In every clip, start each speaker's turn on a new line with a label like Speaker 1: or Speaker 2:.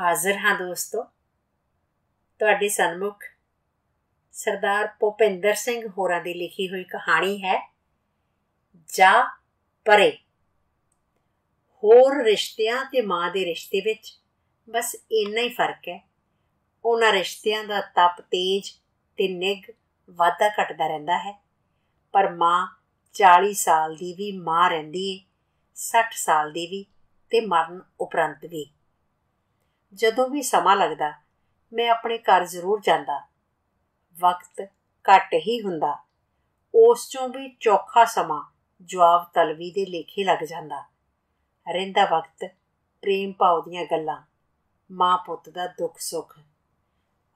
Speaker 1: ਹਾਜ਼ਰ ਹਾਂ ਦੋਸਤੋ। ਤੁਹਾਡੇ ਸਨਮੁਖ ਸਰਦਾਰ ਭੁਪਿੰਦਰ ਸਿੰਘ ਹੋਰਾਂ ਦੀ ਲਿਖੀ ਹੋਈ ਕਹਾਣੀ ਹੈ, ਜਾ ਪਰੇ। ਹੋਰ ਰਿਸ਼ਤਿਆਂ ਤੇ ਮਾਂ ਦੇ ਰਿਸ਼ਤੇ ਵਿੱਚ ਬਸ ਇੰਨਾ ਹੀ ਫ਼ਰਕ ਹੈ। ਉਹਨਾਂ ਰਿਸ਼ਤਿਆਂ ਦਾ ਤਪ ਤੇਜ ਤੇ ਨਿਗ ਵਾਧਾ ਘਟਦਾ ਰਹਿੰਦਾ ਹੈ। ਪਰ ਮਾਂ 40 ਸਾਲ ਦੀ ਵੀ ਮਾਂ ਰਹਿੰਦੀ ਏ 60 ਸਾਲ ਦੀ ਵੀ ਤੇ ਮਰਨ ਉਪਰੰਤ ਵੀ। ਜਦੋਂ ਵੀ ਸਮਾਂ ਲੱਗਦਾ, ਮੈਂ ਆਪਣੇ ਘਰ ਜ਼ਰੂਰ ਜਾਂਦਾ। ਵਕਤ ਘੱਟ ਹੀ ਹੁੰਦਾ। ਉਸ ਚੋਂ ਵੀ ਚੌਖਾ ਸਮਾਂ ਜਵਾਬ ਤਲਵੀ ਦੇ ਲੇਖੇ ਲੱਗ ਜਾਂਦਾ। ਰਹਿੰਦਾ ਵਕਤ ਪ੍ਰੇਮ ਭਾਵ ਦੀਆਂ ਗੱਲਾਂ, ਮਾਂ ਪੁੱਤ ਦਾ ਦੁੱਖ ਸੁੱਖ।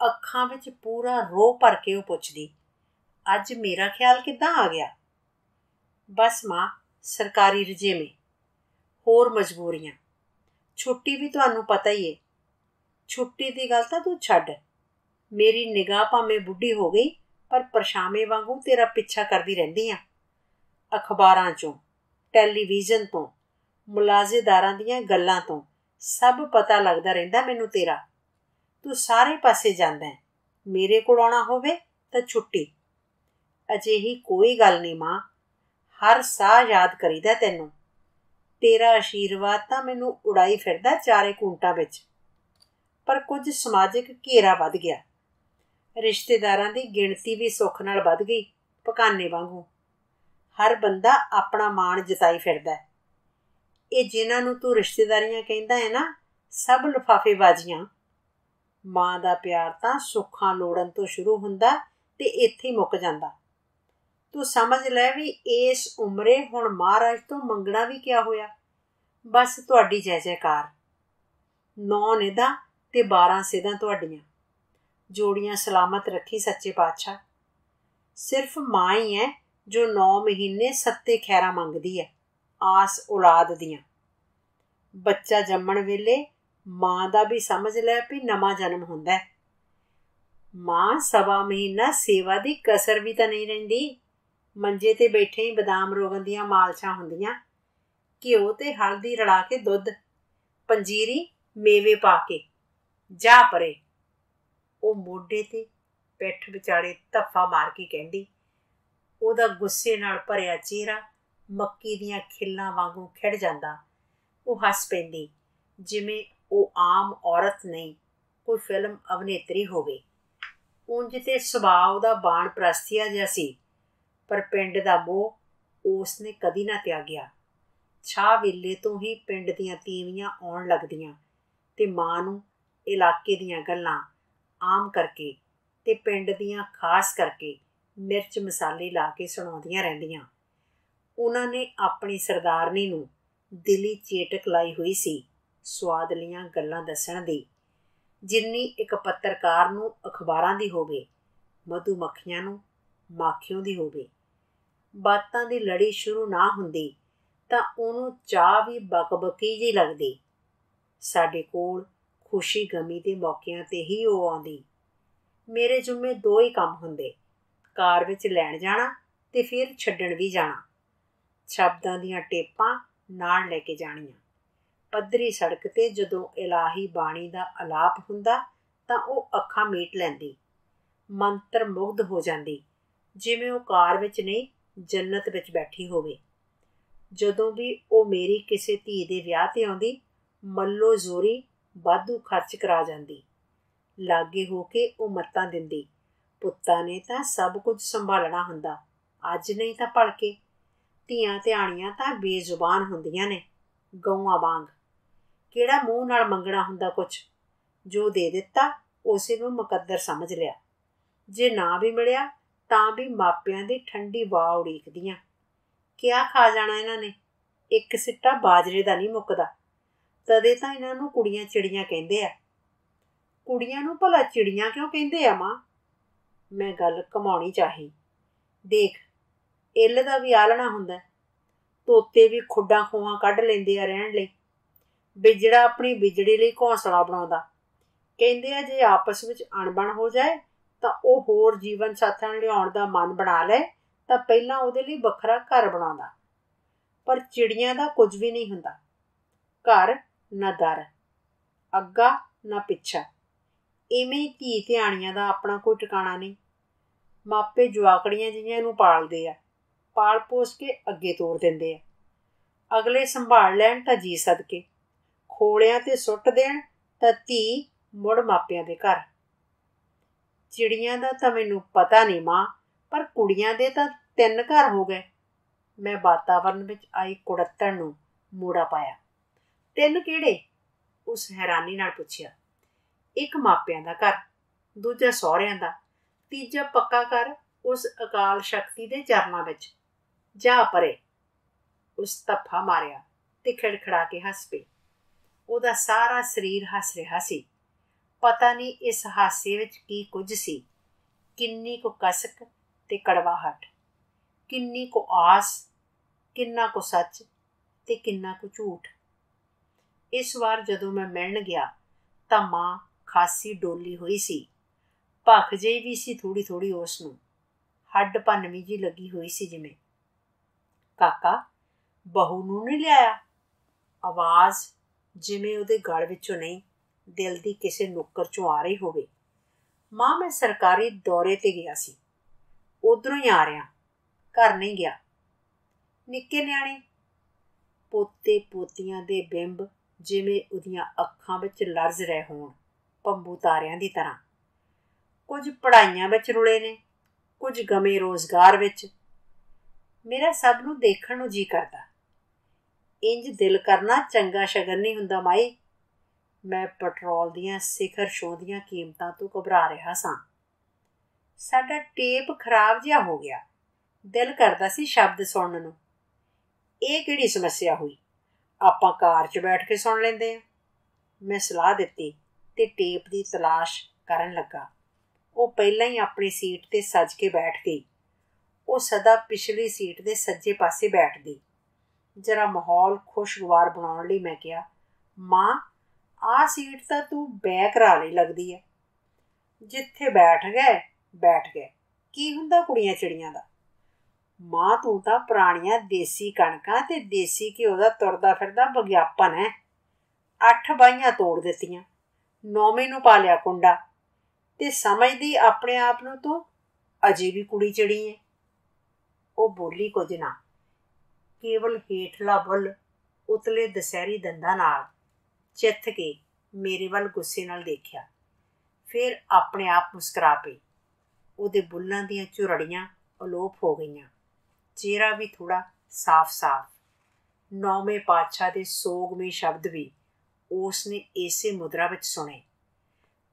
Speaker 1: ਅੱਖਾਂ ਵਿੱਚ ਪੂਰਾ ਰੋਹ ਭਰ ਕੇ ਉਹ ਪੁੱਛਦੀ, ਅੱਜ ਮੇਰਾ ਖਿਆਲ ਕਿੱਦਾਂ ਆ ਗਿਆ? ਬਸ ਮਾਂ, ਸਰਕਾਰੀ ਰਜੇਵੇਂ ਹੋਰ ਮਜਬੂਰੀਆਂ। ਛੁੱਟੀ ਵੀ ਤੁਹਾਨੂੰ ਪਤਾ ਹੀ ਏ ਛੁੱਟੀ ਦੀ ਗੱਲ ਤਾਂ ਤੂੰ ਛੱਡ। ਮੇਰੀ ਨਿਗਾਹ ਭਾਵੇਂ ਬੁੱਢੀ ਹੋ ਗਈ, ਪਰ ਪਰਛਾਵੇਂ ਵਾਂਗੂ ਤੇਰਾ ਪਿੱਛਾ ਕਰਦੀ ਰਹਿੰਦੀ ਆ। ਅਖਬਾਰਾਂ ਚੋਂ, ਟੈਲੀਵਿਜ਼ਨ ਤੋਂ, ਮੁਲਾਜ਼ੇਦਾਰਾਂ ਦੀਆਂ ਗੱਲਾਂ ਤੋਂ ਸਭ ਪਤਾ ਲੱਗਦਾ ਰਹਿੰਦਾ ਮੈਨੂੰ ਤੇਰਾ। ਤੂੰ ਸਾਰੇ ਪਾਸੇ ਜਾਂਦਾ ਹੈ। ਮੇਰੇ ਕੋਲ ਆਉਣਾ ਹੋਵੇ ਤਾਂ ਛੁੱਟੀ। ਅਜਿਹੀ ਕੋਈ ਗੱਲ ਨਹੀਂ ਮਾਂ। ਹਰ ਸਾਹ ਯਾਦ ਕਰੀਦਾ ਤੈਨੂੰ। ਤੇਰਾ ਆਸ਼ੀਰਵਾਦ ਤਾਂ ਮੈਨੂੰ ਉਡਾਈ ਫਿਰਦਾ ਚਾਰੇ ਕੁੰਟਾਂ ਵਿੱਚ। ਪਰ ਕੁਝ ਸਮਾਜਿਕ ਘੇਰਾ ਵੱਧ ਗਿਆ। ਰਿਸ਼ਤੇਦਾਰਾਂ ਦੀ ਗਿਣਤੀ ਵੀ ਸੁੱਖ ਨਾਲ ਵੱਧ ਗਈ ਪਕਾਨੇ ਵਾਂਗੂ। ਹਰ ਬੰਦਾ ਆਪਣਾ ਮਾਣ ਜਤਾਈ ਫਿਰਦਾ ਇਹ ਜਿਨ੍ਹਾਂ ਨੂੰ ਤੂੰ ਰਿਸ਼ਤੇਦਾਰੀਆਂ ਕਹਿੰਦਾ ਹੈ ਨਾ, ਸਭ ਲਫਾਫੇਬਾਜ਼ੀਆਂ। ਮਾਂ ਦਾ ਪਿਆਰ ਤਾਂ ਸੁੱਖਾਂ ਲੋੜਨ ਤੋਂ ਸ਼ੁਰੂ ਹੁੰਦਾ ਤੇ ਇੱਥੇ ਹੀ ਮੁੱਕ ਜਾਂਦਾ। ਤੂੰ ਸਮਝ ਲੈ ਵੀ ਇਸ ਉਮਰੇ ਹੁਣ ਮਹਾਰਾਜ ਤੋਂ ਮੰਗਣਾ ਵੀ ਕਿਆ ਹੋਇਆ। ਬਸ ਤੁਹਾਡੀ ਜੈ ਜੈਕਾਰ ਨੌ ਨਿਦਾ ਤੇ 12 ਸਿਧਾਂ ਤੁਹਾਡੀਆਂ। ਜੋੜੀਆਂ ਸਲਾਮਤ ਰੱਖੀ ਸੱਚੇ ਪਾਤਸ਼ਾਹ। ਸਿਰਫ ਮਾਂ ਹੀ ਹੈ ਜੋ 9 ਮਹੀਨੇ ਸੱਤੇ ਖੈਰਾ ਮੰਗਦੀ ਹੈ ਆਸ ਔਲਾਦ ਦੀਆਂ। ਬੱਚਾ ਜੰਮਣ ਵੇਲੇ ਮਾਂ ਦਾ ਵੀ ਸਮਝ ਲੈ ਵੀ ਨਵਾਂ ਜਨਮ ਹੁੰਦਾ ਹੈ ਮਾਂ ਸਵਾ ਮਹੀਨਾ ਸੇਵਾ ਦੀ ਕਸਰ ਵੀ ਤਾਂ ਨਹੀਂ ਰਹਿੰਦੀ। ਮੰਜੇ ਤੇ ਬੈਠੇ ਹੀ ਬਦਾਮ ਰੋਗਨ ਦੀਆਂ ਮਾਲਸ਼ਾਂ ਹੁੰਦੀਆਂ। ਘਿਓ ਤੇ ਹਲਦੀ ਰਲਾ ਕੇ ਦੁੱਧ, ਪੰਜੀਰੀ ਮੇਵੇ ਪਾ ਕੇ। ਜਾ ਪਰੇ। ਉਹ ਮੋਢੇ ਤੇ ਪਿੱਠ ਵਿਚਾਲੇ ਧੱਫਾ ਮਾਰ ਕੇ ਕਹਿੰਦੀ, ਉਹਦਾ ਗੁੱਸੇ ਨਾਲ ਭਰਿਆ ਚਿਹਰਾ ਮੱਕੀ ਦੀਆਂ ਖਿੱਲਾਂ ਵਾਂਗੂ ਖਿੜ ਜਾਂਦਾ। ਉਹ ਹੱਸ ਪੈਂਦੀ, ਜਿਵੇਂ ਉਹ ਆਮ ਔਰਤ ਨਹੀਂ, ਕੋਈ ਫਿਲਮ ਅਭਿਨੇਤਰੀ ਹੋਵੇ। ਉਂਝ ਤੇ ਸੁਭਾਅ ਉਹਦਾ ਬਾਣ ਪ੍ਰਸਤੀਆ ਜਿਹਾ ਸੀ, ਪਰ ਪਿੰਡ ਦਾ ਮੋਹ ਉਸ ਨੇ ਕਦੀ ਨਾ ਤਿਆਗਿਆ। ਛਾ ਵੇਲੇ ਤੋਂ ਹੀ ਪਿੰਡ ਦੀਆਂ ਤੀਵੀਆਂ ਆਉਣ ਲੱਗਦੀਆਂ ਤੇ ਮਾਂ ਨੂੰ ਇਲਾਕੇ ਦੀਆਂ ਗੱਲਾਂ ਆਮ ਕਰਕੇ ਤੇ ਪਿੰਡ ਦੀਆਂ ਖਾਸ ਕਰਕੇ ਮਿਰਚ ਮਸਾਲੇ ਲਾ ਕੇ ਸੁਣਾਉਂਦੀਆਂ ਰਹਿੰਦੀਆਂ। ਉਹਨਾਂ ਨੇ ਆਪਣੀ ਸਰਦਾਰਨੀ ਨੂੰ ਦਿਲੀ ਚੇਟਕ ਲਾਈ ਹੋਈ ਸੀ ਸਵਾਦ ਲੀਆਂ ਗੱਲਾਂ ਦੱਸਣ ਦੀ। ਜਿੰਨੀ ਇੱਕ ਪੱਤਰਕਾਰ ਨੂੰ ਅਖਬਾਰਾਂ ਦੀ ਹੋਵੇ ਮਧੂ ਮੱਖੀਆਂ ਨੂੰ ਮਾਖਿਓ ਦੀ ਹੋਵੇ। ਬਾਤਾਂ ਦੀ ਲੜੀ ਸ਼ੁਰੂ ਨਾ ਹੁੰਦੀ ਤਾਂ ਉਹਨੂੰ ਚਾਹ ਵੀ ਬਕਬਕੀ ਜੀ ਲੱਗਦੀ। ਸਾਡੇ ਕੋਲ ਖੁਸ਼ੀ ਗਮੀ ਦੇ ਮੌਕਿਆਂ ਤੇ ਹੀ ਉਹ ਆਉਂਦੀ। ਮੇਰੇ ਜੁਮੇ ਦੋ ਹੀ ਕੰਮ ਹੁੰਦੇ। ਕਾਰ ਵਿੱਚ ਲੈਣ ਜਾਣਾ ਤੇ ਫਿਰ ਛੱਡਣ ਵੀ ਜਾਣਾ। ਸ਼ਬਦਾਂ ਦੀਆਂ ਟੇਪਾਂ ਨਾਲ ਲੈ ਕੇ ਜਾਣੀਆਂ। ਪੱਧਰੀ ਸੜਕ ਤੇ ਜਦੋਂ ਇਲਾਹੀ ਬਾਣੀ ਦਾ ਅਲਾਪ ਹੁੰਦਾ ਤਾਂ ਉਹ ਅੱਖਾਂ ਮੀਟ ਲੈਂਦੀ। ਮੰਤਰ ਮੁਗਧ ਹੋ ਜਾਂਦੀ। ਜਿਵੇਂ ਉਹ ਕਾਰ ਵਿੱਚ ਨਹੀਂ, ਜੰਨਤ ਵਿੱਚ ਬੈਠੀ ਹੋਵੇ। ਜਦੋਂ ਵੀ ਉਹ ਮੇਰੀ ਕਿਸੇ ਧੀ ਦੇ ਵਿਆਹ ਤੇ ਆਉਂਦੀ ਮੱਲੋ ਜ਼ੋਰੀ ਵਾਧੂ ਖਰਚ ਕਰਾ ਜਾਂਦੀ। ਲਾਗੇ ਹੋ ਕੇ ਉਹ ਮੱਤਾਂ ਦਿੰਦੀ, ਪੁੱਤਾਂ ਨੇ ਤਾਂ ਸਭ ਕੁਝ ਸੰਭਾਲਣਾ ਹੁੰਦਾ, ਅੱਜ ਨਹੀਂ ਤਾਂ ਭਲਕੇ। ਧੀਆਂ ਧਿਆਣੀਆਂ ਤਾਂ ਬੇਜ਼ੁਬਾਨ ਹੁੰਦੀਆਂ ਨੇ, ਗਊਆਂ ਵਾਂਗ। ਕਿਹੜਾ ਮੂੰਹ ਨਾਲ ਮੰਗਣਾ ਹੁੰਦਾ ਕੁਝ ਜੋ ਦੇ ਦਿੱਤਾ, ਉਸੇ ਨੂੰ ਮੁਕੱਦਰ ਸਮਝ ਲਿਆ। ਜੇ ਨਾ ਵੀ ਮਿਲਿਆ, ਤਾਂ ਵੀ ਮਾਪਿਆਂ ਦੀ ਠੰਡੀ ਬਾਹ ਉਡੀਕਦੀਆਂ। ਕਿਆ ਖਾ ਜਾਣਾ ਇਹਨਾਂ ਨੇ? ਇੱਕ ਸਿੱਟਾ ਬਾਜਰੇ ਦਾ ਨਹੀਂ ਮੁੱਕਦਾ। ਤਦੇ ਤਾਂ ਇਹਨਾਂ ਨੂੰ ਕੁੜੀਆਂ ਚਿੜੀਆਂ ਕਹਿੰਦੇ ਆ। ਕੁੜੀਆਂ ਨੂੰ ਭਲਾ ਚਿੜੀਆਂ ਕਿਉਂ ਕਹਿੰਦੇ ਆ ਮਾਂ? ਮੈਂ ਗੱਲ ਕਮਾਉਣੀ ਚਾਹੀ। ਦੇਖ ਇੱਲ ਦਾ ਵੀ ਆਲਣਾ ਹੁੰਦਾ ਤੋਤੇ ਵੀ ਖੁੱਡਾਂ ਖੋਹਾਂ ਕੱਢ ਲੈਂਦੇ ਆ ਰਹਿਣ ਲਈ। ਬਿਜੜਾ ਆਪਣੀ ਬਿਜੜੀ ਲਈ ਘੌਂਸਲਾ ਬਣਾਉਂਦਾ। ਕਹਿੰਦੇ ਆ ਜੇ ਆਪਸ ਵਿੱਚ ਅਣਬਣ ਹੋ ਜਾਏ, ਤਾਂ ਉਹ ਹੋਰ ਜੀਵਨ ਸਾਥਣ ਲਿਆਉਣ ਦਾ ਮਨ ਬਣਾ ਲੈ, ਤਾਂ ਪਹਿਲਾਂ ਉਹਦੇ ਲਈ ਵੱਖਰਾ ਘਰ ਬਣਾਉਂਦਾ। ਪਰ ਚਿੜੀਆਂ ਦਾ ਕੁਝ ਵੀ ਨਹੀਂ ਹੁੰਦਾ। ਘਰ ਨਾ ਦਰ ਅੱਗਾ ਨਾ ਪਿੱਛਾ। ਇਵੇਂ ਹੀ ਧੀ ਧਿਆਣੀਆਂ ਦਾ ਆਪਣਾ ਕੋਈ ਟਿਕਾਣਾ ਨਹੀਂ। ਮਾਪੇ ਜਵਾਕੜੀਆਂ ਜਿਹੀਆਂ ਨੂੰ ਪਾਲਦੇ ਆ, ਪਾਲ ਪੋਸ ਕੇ ਅੱਗੇ ਤੋਰ ਦਿੰਦੇ ਆ। ਅਗਲੇ ਸੰਭਾਲ ਲੈਣ ਤਾਂ ਜੀ ਸਦਕੇ, ਖੋਲਿਆਂ ਤੇ ਸੁੱਟ ਦੇਣ ਤਾਂ ਧੀ ਮੁੜ ਮਾਪਿਆਂ ਦੇ ਘਰ। ਚਿੜੀਆਂ ਦਾ ਤਾਂ ਮੈਨੂੰ ਪਤਾ ਨਹੀਂ ਮਾਂ, ਪਰ ਕੁੜੀਆਂ ਦੇ ਤਾਂ ਤਿੰਨ ਘਰ ਹੋ ਗਏ। ਮੈਂ ਵਾਤਾਵਰਣ ਵਿੱਚ ਆਈ ਕੁੜੱਤਣ ਨੂੰ ਮੂੜਾ ਪਾਇਆ। ਤਿੰਨ ਕਿਹੜੇ? ਉਸ ਹੈਰਾਨੀ ਨਾਲ ਪੁੱਛਿਆ। ਇੱਕ ਮਾਪਿਆਂ ਦਾ ਘਰ, ਦੂਜਾ ਸਹੁਰਿਆਂ ਦਾ, ਤੀਜਾ ਪੱਕਾ ਘਰ ਉਸ ਅਕਾਲ ਸ਼ਕਤੀ ਦੇ ਚਰਨਾਂ ਵਿੱਚ। ਜਾ ਪਰੇ। ਉਸ ਤਫਾ ਮਾਰਿਆ ਤੇ ਖੜਖੜਾ ਕੇ ਹੱਸ ਪਈ। ਉਹਦਾ ਸਾਰਾ ਸਰੀਰ ਹੱਸ ਰਿਹਾ ਸੀ। ਪਤਾ ਨਹੀਂ ਇਸ ਹਾਸੇ ਵਿੱਚ ਕੀ ਕੁਝ ਸੀ। ਕਿੰਨੀ ਕੁ ਕਸਕ ਤੇ ਕੜਵਾਹਟ। ਕਿੰਨੀ ਕੁ ਆਸ, ਕਿੰਨਾ ਕੁ ਸੱਚ ਤੇ ਕਿੰਨਾ ਕੁ ਝੂਠ। ਇਸ ਵਾਰ ਜਦੋਂ ਮੈਂ ਮਿਲਣ ਗਿਆ, ਤਾਂ ਮਾਂ ਖਾਸੀ ਡੋਲੀ ਹੋਈ ਸੀ। ਭੱਖ ਜਿਹੀ ਵੀ ਸੀ ਥੋੜੀ ਥੋੜੀ ਉਸ ਨੂੰ ਹੱਡ ਭੰਨਵੀਂ ਜੀ ਲੱਗੀ ਹੋਈ ਸੀ ਜਿਵੇਂ। ਕਾਕਾ, ਬਹੂ ਨੂੰ ਨਹੀਂ ਲਿਆਇਆ? ਆਵਾਜ਼ ਜਿਵੇਂ ਉਹਦੇ ਗਲ ਵਿੱਚੋਂ ਨਹੀਂ, ਦਿਲ ਦੀ ਕਿਸੇ ਨੁੱਕਰ ਚੋਂ ਆ ਰਹੀ ਹੋਵੇ। ਮਾਂ, ਮੈਂ ਸਰਕਾਰੀ ਦੌਰੇ ਤੇ ਗਿਆ ਸੀ। ਉਧਰੋਂ ਹੀ ਆ ਰਿਹਾ। ਘਰ ਨਹੀਂ ਗਿਆ। ਨਿੱਕੇ ਨਿਆਣੇ। ਪੋਤੇ ਪੋਤੀਆਂ ਦੇ ਬਿੰਬ ਜਿਵੇਂ ਉਹਦੀਆਂ ਅੱਖਾਂ ਵਿੱਚ ਲਰਜ਼ ਰਹੇ ਹੋਣ, ਪੰਬੂ ਤਾਰਿਆਂ ਦੀ ਤਰ੍ਹਾਂ। ਕੁਝ ਪੜਾਈਆਂ ਵਿੱਚ ਰੁਲੇ ਨੇ, ਕੁਝ ਗਮੇ ਰੋਜ਼ਗਾਰ ਵਿੱਚ। ਮੇਰਾ ਸਭ ਨੂੰ ਦੇਖਣ ਨੂੰ ਜੀ ਕਰਦਾ। ਇੰਜ ਦਿਲ ਕਰਨਾ ਚੰਗਾ ਸ਼ਗਨ ਨਹੀਂ ਹੁੰਦਾ ਮਾਈ। ਮੈਂ ਪੈਟਰੋਲ ਦੀਆਂ ਸਿਖਰ ਸ਼ੋਅ ਦੀਆਂ ਕੀਮਤਾਂ ਤੋਂ ਘਬਰਾ ਰਿਹਾ ਸਾਂ। ਸਾਡਾ ਟੇਪ ਖਰਾਬ ਜਿਹਾ ਹੋ ਗਿਆ। ਦਿਲ ਕਰਦਾ ਸੀ ਸ਼ਬਦ ਸੁਣਨ ਨੂੰ। ਇਹ ਕਿਹੜੀ ਸਮੱਸਿਆ ਹੋਈ? ਆਪਾਂ ਕਾਰ 'ਚ ਬੈਠ ਕੇ ਸੁਣ ਲੈਂਦੇ ਆ। ਮੈਂ ਸਲਾਹ ਦਿੱਤੀ ਤੇ ਟੇਪ ਦੀ ਤਲਾਸ਼ ਕਰਨ ਲੱਗਾ। ਉਹ ਪਹਿਲਾਂ ਹੀ ਆਪਣੀ ਸੀਟ ਤੇ ਸੱਜ ਕੇ ਬੈਠ ਗਈ। ਉਹ ਸਦਾ ਪਿਛਲੀ ਸੀਟ ਦੇ ਸੱਜੇ ਪਾਸੇ ਬੈਠਦੀ। ਜਰਾ ਮਾਹੌਲ ਖੁਸ਼ਗਵਾਰ ਬਣਾਉਣ ਲਈ ਮੈਂ ਕਿਹਾ, ਮਾਂ, ਆਹ ਸੀਟ ਤਾਂ ਤੂੰ ਬੈਕ ਕਰਾ ਲਈ ਲੱਗਦੀ ਹੈ ਜਿੱਥੇ ਬੈਠ ਗਏ ਬੈਠ ਗਏ। ਕੀ ਹੁੰਦਾ ਕੁੜੀਆਂ ਚਿੜੀਆਂ ਦਾ? ਮਾਂ ਤੂੰ ਤਾਂ ਪੁਰਾਣੀਆਂ ਦੇਸੀ ਕਣਕਾਂ ਤੇ ਦੇਸੀ ਘਿਓ ਦਾ ਤੁਰਦਾ ਫਿਰਦਾ ਵਿਗਿਆਪਨ ਹੈ। ਅੱਠ ਬਾਈਆਂ ਤੋੜ ਦਿੱਤੀਆਂ। ਨੌਵੇਂ ਨੂੰ ਪਾ ਲਿਆ ਕੁੰਡਾ। ਤੇ ਸਮਝਦੀ ਆਪਣੇ ਆਪ ਨੂੰ ਤੂੰ ਅਜੇ ਵੀ ਕੁੜੀ ਚੜੀ ਹੈ ਉਹ ਬੋਲੀ ਕੁਝ ਨਾ। ਕੇਵਲ ਹੇਠਲਾ ਬੁੱਲ ਉਤਲੇ ਦਸਹਿਰੀ ਦੰਦਾਂ ਨਾਲ ਚਿੱਥ ਕੇ ਮੇਰੇ ਵੱਲ ਗੁੱਸੇ ਨਾਲ ਦੇਖਿਆ। ਫਿਰ ਆਪਣੇ ਆਪ ਮੁਸਕਰਾ ਪਈ। ਉਹਦੇ ਬੁੱਲਾਂ ਦੀਆਂ ਝੁਰੜੀਆਂ ਅਲੋਪ ਹੋ ਗਈਆਂ। ਚਿਹਰਾ ਵੀ ਥੋੜਾ ਸਾਫ਼-ਸਾਫ਼। ਨੌਵੇਂ ਪਾਤਸ਼ਾਹ ਦੇ ਸੋਗਵੇਂ ਸ਼ਬਦ ਵੀ ਉਸ ਨੇ ਇਸੇ ਮੁਦਰਾ ਵਿੱਚ ਸੁਣੇ।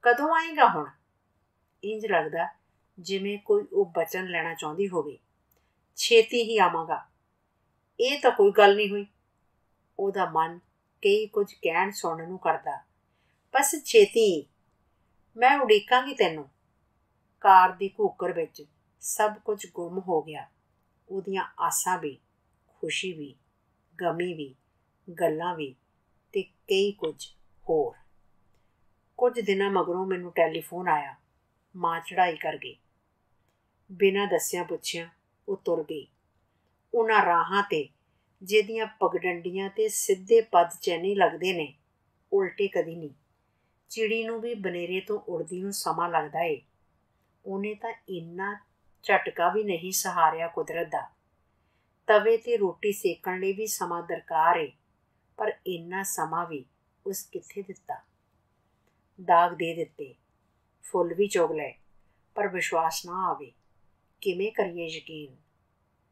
Speaker 1: ਕਦੋਂ ਆਏਗਾ ਹੁਣ? ਇੰਜ ਲੱਗਦਾ ਜਿਵੇਂ ਕੋਈ ਉਹ ਬਚਨ ਲੈਣਾ ਚਾਹੁੰਦੀ ਹੋਵੇ। ਛੇਤੀ ਹੀ ਆਵਾਂਗਾ। ਇਹ ਤਾਂ ਕੋਈ ਗੱਲ ਨਹੀਂ ਹੋਈ। ਉਹਦਾ ਮਨ ਕਈ ਕੁਝ ਕਹਿਣ ਸੁਣਨ ਨੂੰ ਕਰਦਾ। ਬਸ ਛੇਤੀ। ਮੈਂ ਉਡੀਕਾਂਗੀ ਤੈਨੂੰ। ਕਾਰ ਦੀ ਘੂਕਰ ਵਿੱਚ ਸਭ ਕੁਝ ਗੁੰਮ ਹੋ ਗਿਆ। ਉਹਦੀਆਂ ਆਸਾਂ ਵੀ, ਖੁਸ਼ੀ ਵੀ, ਗਮੀ ਵੀ, ਗੱਲਾਂ ਵੀ ਤੇ ਕਈ ਕੁਝ ਹੋਰ। ਕੁਝ ਦਿਨਾਂ ਮਗਰੋਂ ਮੈਨੂੰ ਟੈਲੀਫੋਨ ਆਇਆ, ਮਾਂ ਚੜਾਈ ਕਰ ਗਈ। ਬਿਨਾਂ ਦੱਸਿਆਂ ਪੁੱਛਿਆ ਉਹ ਤੁਰ ਗਈ। ਉਹਨਾਂ ਰਾਹਾਂ ਤੇ, ਜਿਹਦੀਆਂ ਪਗਡੰਡੀਆਂ ਤੇ ਸਿੱਧੇ ਪਦ ਚੈਨੀ ਲੱਗਦੇ ਨੇ, ਉਲਟੇ ਕਦੀ ਨਹੀਂ। ਚਿੜੀ ਨੂੰ ਵੀ ਬਨੇਰੇ ਤੋਂ ਉੜਦੀ ਨੂੰ ਸਮਾਂ ਲੱਗਦਾ ਏ। ਉਹਨੇ ਤਾਂ ਇੰਨਾ ਝਟਕਾ ਵੀ ਨਹੀਂ ਸਹਾਰਿਆ ਕੁਦਰਤ ਦਾ। ਤਵੇ ਤੇ ਰੋਟੀ ਸੇਕਣ ਲਈ ਵੀ ਸਮਾਂ ਦਰਕਾਰ ਏ, ਪਰ ਇੰਨਾ ਸਮਾਂ ਵੀ ਉਸ ਕਿੱਥੇ ਦਿੱਤਾ? ਦਾਗ ਦੇ ਦਿੱਤੇ। ਫੁੱਲ ਵੀ ਚੁਗ ਲਏ, ਪਰ ਵਿਸ਼ਵਾਸ ਨਾ ਆਵੇ। ਕਿਵੇਂ ਕਰੀਏ ਯਕੀਨ?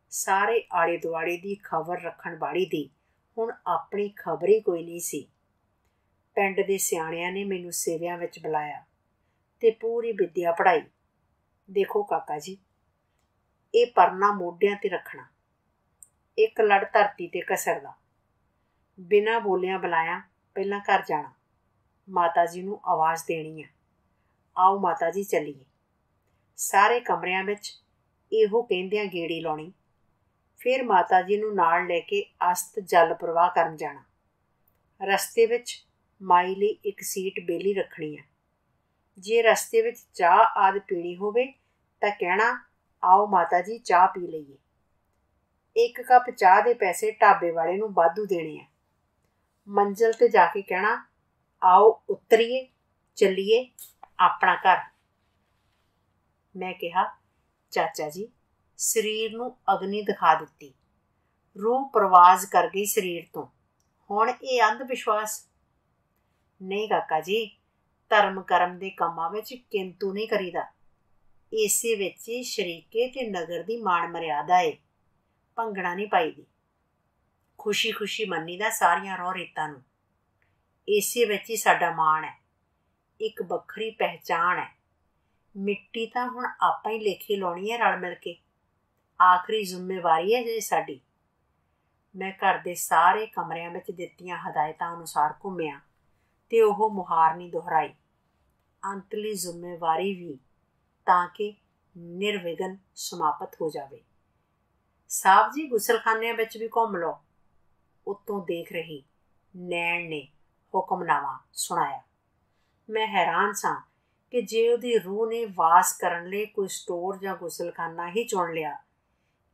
Speaker 1: ਸਾਰੇ ਆਲੇ ਦੁਆਲੇ ਦੀ ਖਬਰ ਰੱਖਣ ਵਾਲੀ ਦੀ ਹੁਣ ਆਪਣੀ ਖਬਰ ਹੀ ਕੋਈ ਨਹੀਂ ਸੀ। ਪਿੰਡ ਦੇ ਸਿਆਣਿਆਂ ਨੇ ਮੈਨੂੰ ਸੇਵਿਆਂ ਵਿੱਚ ਬੁਲਾਇਆ ਤੇ ਪੂਰੀ ਵਿੱਦਿਆ ਪੜਾਈ ਦੇਖੋ ਕਾਕਾ ਜੀ ਇਹ ਪਰਨਾ ਮੋਢਿਆਂ ਤੇ ਰੱਖਣਾ। ਇੱਕ ਲੜ ਧਰਤੀ ਤੇ ਕਸਰਦਾ ਬਿਨਾਂ ਬੋਲਿਆਂ ਬੁਲਾਇਆ, ਪਹਿਲਾਂ ਘਰ ਜਾਣਾ। ਮਾਤਾ ਜੀ ਨੂੰ ਆਵਾਜ਼ ਦੇਣੀ ਹੈ ਆਓ ਮਾਤਾ ਜੀ ਚੱਲੀਏ। ਸਾਰੇ ਕਮਰਿਆਂ ਵਿੱਚ ਇਹੋ ਕਹਿੰਦਿਆਂ ਗੇੜੀ ਲਾਉਣੀ। ਫਿਰ ਮਾਤਾ ਜੀ ਨੂੰ ਨਾਲ ਲੈ ਕੇ ਅਸਤ ਜਲ ਪ੍ਰਵਾਹ ਕਰਨ ਜਾਣਾ। ਰਸਤੇ ਵਿੱਚ ਮਾਈ ਲਈ ਇੱਕ ਸੀਟ ਬੇਲੀ ਰੱਖਣੀ ਹੈ ਜੇ ਰਸਤੇ ਵਿੱਚ ਚਾਹ ਆਦ ਪੀਣੀ ਹੋਵੇ ਤਾਂ ਕਹਿਣਾ ਆਓ ਮਾਤਾ ਜੀ, ਚਾਹ ਪੀ ਲਈਏ। ਇੱਕ ਕੱਪ ਚਾਹ ਦੇ ਪੈਸੇ ਢਾਬੇ ਵਾਲੇ ਨੂੰ ਵਾਧੂ ਦੇਣੇ ਆ। ਮੰਜ਼ਲ ਤੇ ਜਾ ਕੇ ਕਹਿਣਾ, ਆਓ ਉਤਰੀਏ, ਚੱਲੀਏ ਆਪਣਾ ਘਰ। ਮੈਂ ਕਿਹਾ, ਚਾਚਾ ਜੀ, ਸਰੀਰ ਨੂੰ ਅਗਨੀ ਦਿਖਾ ਦਿੱਤੀ। ਰੂਹ ਪ੍ਰਵਾਜ਼ ਕਰ ਗਈ ਸਰੀਰ ਤੋਂ। ਹੁਣ ਇਹ ਅੰਧ ਵਿਸ਼ਵਾਸ? ਨਹੀਂ ਕਾਕਾ ਜੀ ਧਰਮ ਕਰਮ ਦੇ ਕੰਮਾਂ ਵਿੱਚ ਕਿੰਤੂ ਨਹੀਂ ਕਰੀਦਾ। ਇਸੇ ਵਿੱਚ ਹੀ ਸ਼ਰੀਕੇ ਤੇ ਨਗਰ ਦੀ ਮਾਣ ਮਰਿਆਦਾ ਏ। ਭੰਗਣਾ ਨਹੀਂ ਪਾਈਦੀ। ਖੁਸ਼ੀ ਖੁਸ਼ੀ ਮੰਨੀ ਦਾ ਸਾਰੀਆਂ ਰੋਹ ਰੇਤਾਂ ਨੂੰ। ਇਸੇ ਵਿੱਚ ਹੀ ਸਾਡਾ ਮਾਣ ਹੈ। ਇੱਕ ਵੱਖਰੀ ਪਹਿਚਾਣ ਹੈ। ਮਿੱਟੀ ਤਾਂ ਹੁਣ ਆਪਾਂ ਹੀ ਲੇਖੇ ਲਾਉਣੀ ਹੈ ਰਲ ਮਿਲ ਕੇ। ਆਖਰੀ ਜ਼ਿੰਮੇਵਾਰੀ ਹੈ ਜੇ ਸਾਡੀ। ਮੈਂ ਘਰ ਦੇ ਸਾਰੇ ਕਮਰਿਆਂ ਵਿੱਚ ਦਿੱਤੀਆਂ ਹਦਾਇਤਾਂ ਅਨੁਸਾਰ ਘੁੰਮਿਆ ਤੇ ਉਹ ਮੁਹਾਰ ਨਹੀਂ ਦੁਹਰਾਈ। ਅੰਤਲੀ ਜ਼ਿੰਮੇਵਾਰੀ ਵੀ ਤਾਂ ਕਿ ਨਿਰਵਿਘਨ ਸਮਾਪਤ ਹੋ ਜਾਵੇ। ਸਾਹਿਬ ਜੀ ਗੁਸਲਖਾਨਿਆਂ ਵਿੱਚ ਵੀ ਘੁੰਮ ਲਓ। ਉੱਤੋਂ ਦੇਖ ਰਹੀ ਨੈਣ ਨੇ ਹੁਕਮਨਾਮਾ ਸੁਣਾਇਆ। ਮੈਂ ਹੈਰਾਨ ਸਾਂ ਕਿ ਜੇ ਉਹਦੀ ਰੂਹ ਨੇ ਵਾਸ ਕਰਨ ਲਈ ਕੋਈ ਸਟੋਰ ਜਾਂ ਗੁਸਲਖਾਨਾ ਹੀ ਚੁਣ ਲਿਆ,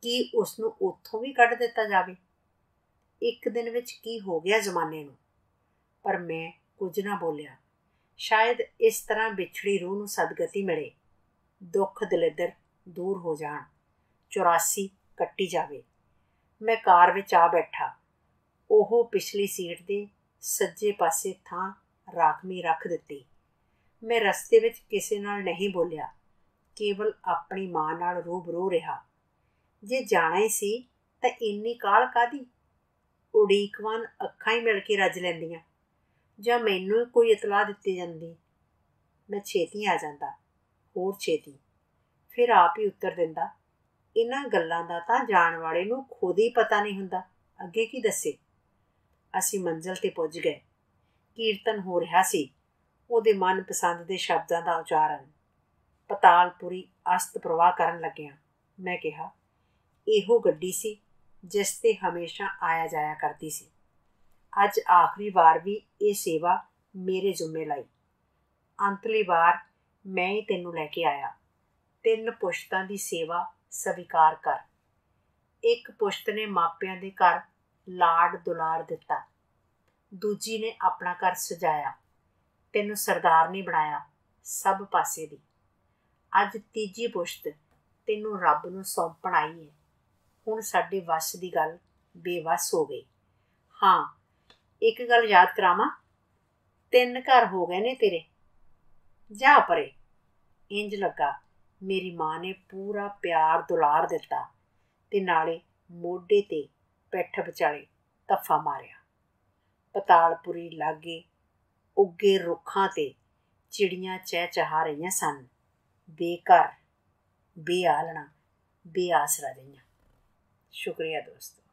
Speaker 1: ਕੀ ਉਸ ਨੂੰ ਉੱਥੋਂ ਵੀ ਕੱਢ ਦਿੱਤਾ ਜਾਵੇ? ਇੱਕ ਦਿਨ ਵਿੱਚ ਕੀ ਹੋ ਗਿਆ ਜ਼ਮਾਨੇ ਨੂੰ? ਪਰ ਮੈਂ ਕੁਝ ਨਾ ਬੋਲਿਆ। ਸ਼ਾਇਦ ਇਸ ਤਰ੍ਹਾਂ ਵਿਛੜੀ ਰੂਹ ਨੂੰ ਸਦਗਤੀ ਮਿਲੇ। ਦੁੱਖ ਦਲਿੱਦਰ ਦੂਰ ਹੋ ਜਾਣ। 84 ਕੱਟੀ ਜਾਵੇ। ਮੈਂ ਕਾਰ ਵਿੱਚ ਆ ਬੈਠਾ। ਉਹ ਪਿਛਲੀ ਸੀਟ ਦੇ ਸੱਜੇ ਪਾਸੇ ਥਾਂ ਰਾਖਮੀ ਰੱਖ ਦਿੱਤੀ। ਮੈਂ ਰਸਤੇ ਵਿੱਚ ਕਿਸੇ ਨਾਲ ਨਹੀਂ ਬੋਲਿਆ। ਕੇਵਲ ਆਪਣੀ ਮਾਂ ਨਾਲ ਰੂਬਰੂ ਰਿਹਾ। ਜੇ ਜਾਣਾ ਹੀ ਸੀ ਤਾਂ ਇੰਨੀ ਕਾਲ ਕਾਦੀ ਉਡੀਕਵਾਨ ਅੱਖਾਂ ਹੀ ਮਿਲ ਕੇ ਰੱਜ ਲੈਂਦੀਆਂ। ਜਾਂ ਮੈਨੂੰ ਕੋਈ ਇਤਲਾਹ ਦਿੱਤੀ ਜਾਂਦੀ? ਮੈਂ ਛੇਤੀ ਆ ਜਾਂਦਾ। ਹੋਰ ਛੇਤੀ। ਫਿਰ ਆਪ ਹੀ ਉੱਤਰ ਦਿੰਦਾ ਇਹਨਾਂ ਗੱਲਾਂ ਦਾ ਤਾਂ ਜਾਣ ਵਾਲੇ ਨੂੰ ਖੁਦ ਹੀ ਪਤਾ ਨਹੀਂ ਹੁੰਦਾ। ਅੱਗੇ ਕੀ ਦੱਸੇ? ਅਸੀਂ ਮੰਜ਼ਲ ਤੇ ਪਹੁੰਚ ਗਏ। ਕੀਰਤਨ ਹੋ ਰਿਹਾ ਸੀ। ਉਹਦੇ ਮਨਪਸੰਦ ਦੇ ਸ਼ਬਦਾਂ ਦਾ ਉਚਾਰਨ। ਪਤਾਲਪੁਰੀ ਅਸਤ ਪ੍ਰਵਾਹ ਕਰਨ ਲੱਗਿਆ। ਮੈਂ ਕਿਹਾ, ਇਹੋ ਗੱਡੀ ਸੀ, ਜਿਸ ਤੇ ਹਮੇਸ਼ਾ ਆਇਆ ਜਾਇਆ ਕਰਦੀ ਸੀ। ਅੱਜ ਆਖਰੀ ਵਾਰ ਵੀ ਇਹ ਸੇਵਾ ਮੇਰੇ ਜ਼ਿੰਮੇ ਲਈ। ਅੰਤਲੀ ਵਾਰ ਮੈਂ ਹੀ ਤੈਨੂੰ ਲੈ ਕੇ ਆਇਆ। ਤਿੰਨ ਪੁਸ਼ਤਾਂ ਦੀ ਸੇਵਾ ਸਵੀਕਾਰ ਕਰ। ਇੱਕ ਪੁਸ਼ਤ ਨੇ ਮਾਪਿਆਂ ਦੇ ਘਰ ਲਾਡ ਦੁਲਾਰ ਦਿੱਤਾ। ਦੂਜੀ ਨੇ ਆਪਣਾ ਘਰ ਸਜਾਇਆ। ਤੈਨੂੰ ਸਰਦਾਰ ਨਹੀਂ ਬਣਾਇਆ ਸਭ ਪਾਸੇ ਦੀ। ਅੱਜ ਤੀਜੀ ਪੁਸ਼ਤ ਤੈਨੂੰ ਰੱਬ ਨੂੰ ਸੌਂਪਣ ਆਈ ਹੈ ਹੁਣ ਸਾਡੇ ਵੱਸ ਦੀ ਗੱਲ ਬੇਵਸ ਹੋ ਗਈ। ਹਾਂ, ਇੱਕ ਗੱਲ ਯਾਦ ਕਰਾਵਾਂ? ਤਿੰਨ ਘਰ ਹੋ ਗਏ ਨੇ ਤੇਰੇ। ਜਾ ਪਰੇ। ਇੰਜ ਲੱਗਾ, ਮੇਰੀ ਮਾਂ ਨੇ ਪੂਰਾ ਪਿਆਰ ਦੁਲਾਰ ਦਿੱਤਾ ਤੇ ਨਾਲੇ ਮੋਢੇ ਤੇ ਪੈਠ ਵਿਚਾਲੇ ਤਫਾ ਮਾਰਿਆ। ਪਤਾਲਪੁਰੀ ਲਾਗੇ ਉੱਗੇ ਰੁੱਖਾਂ ਤੇ ਚਿੜੀਆਂ ਚਹਿ ਚਹਾ ਰਹੀਆਂ ਸਨ। ਬੇਕਰ ਬੇਆਲਣਾ, ਬੇਆਸਰਾ ਰਹੀਆਂ। ਸ਼ੁਕਰੀਆ ਦੋਸਤੋ।